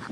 あっ。